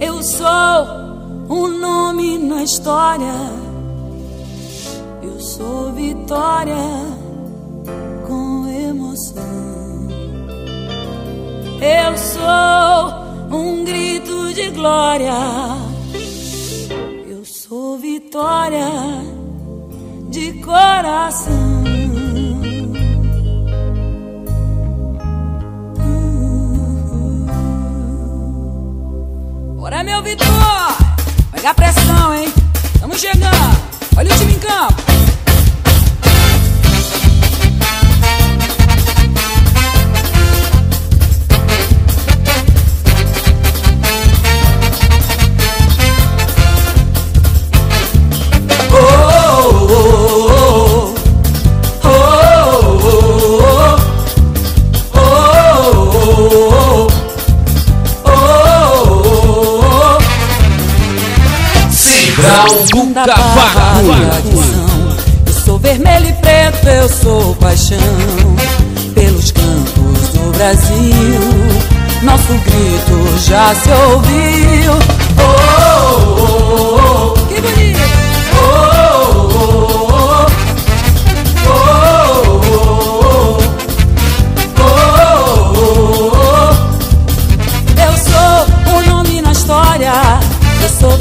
Eu sou um nome na história. Eu sou vitória com emoção. Eu sou um grito de glória. Eu sou vitória de coração. Bora, meu Vitor! Pega a pressão, hein? Tamo chegando! Olha o time do Cavaco. Eu sou vermelho e preto, eu sou paixão. Pelos campos do Brasil, nosso grito já se ouviu. Oh, oh, oh, oh. que bonito! Oh, oh, oh, Eu sou um nome na história, eu sou